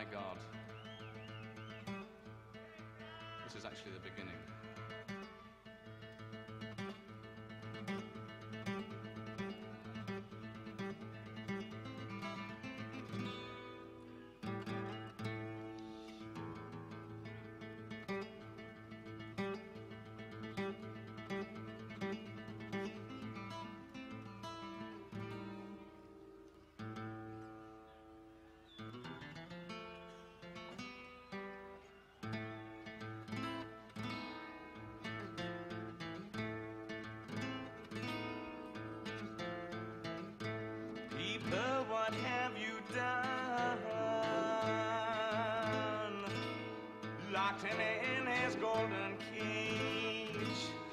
my God. This is actually the beginning. Locked in his golden cage.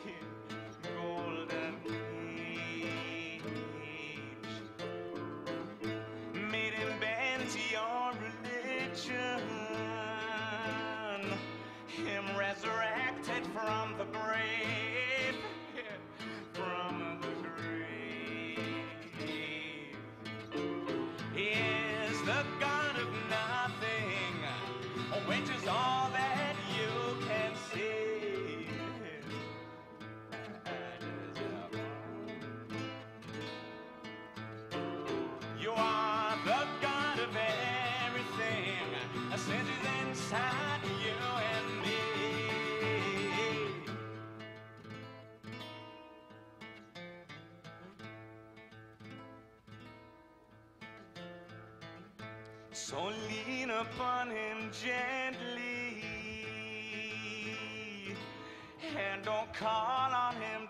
Golden cage. Made him bend to your religion. Him resurrected from the grave. From the grave He is the God of nothing, which is all that So lean upon him gently. And don't call on him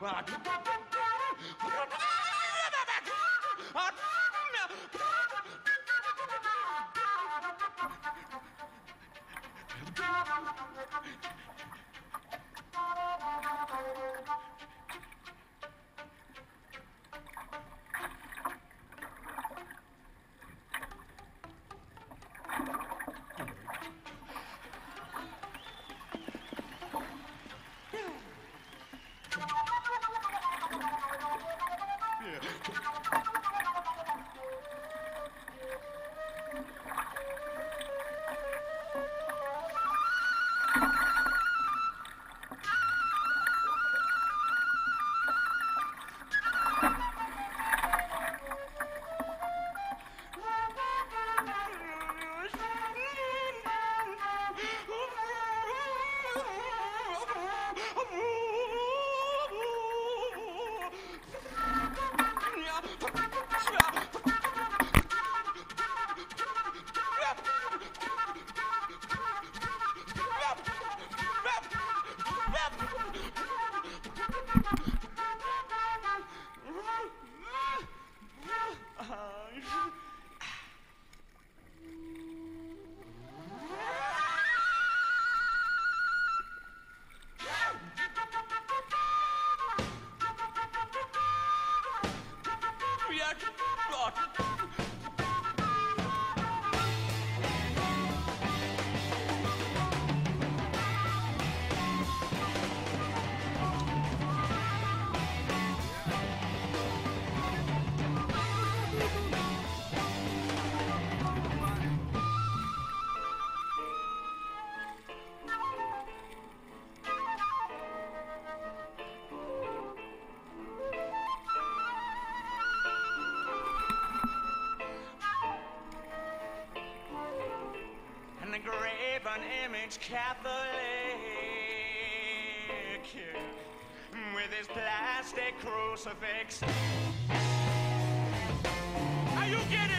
rock. rot, rot. Catholic with his plastic crucifix. Now you get it!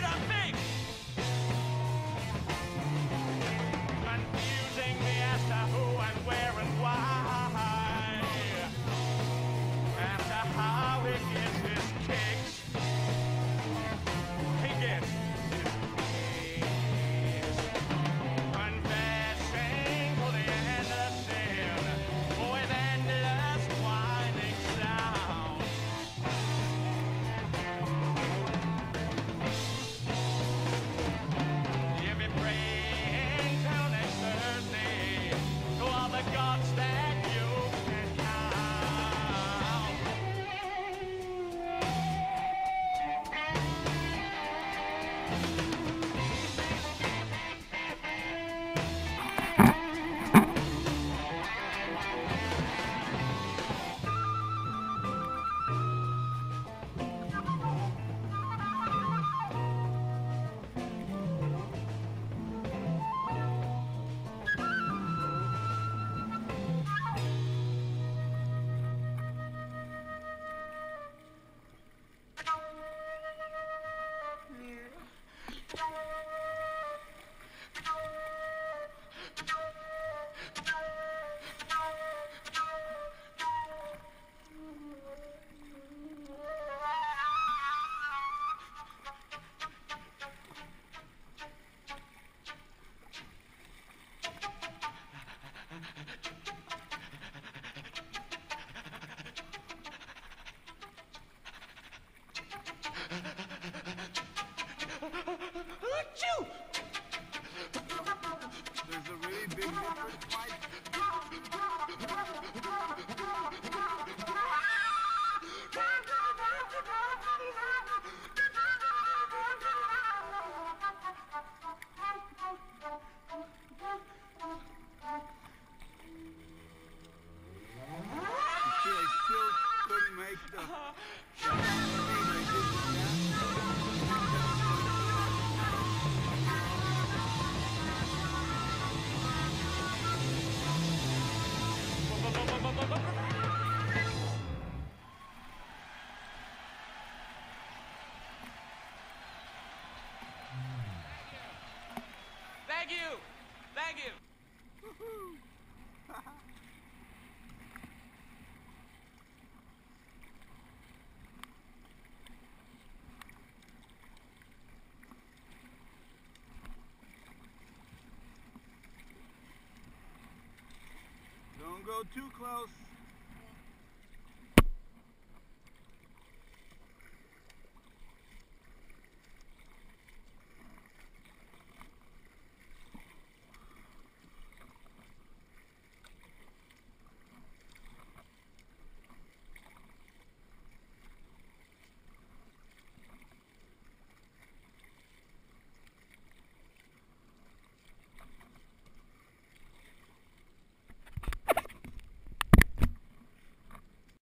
go too close.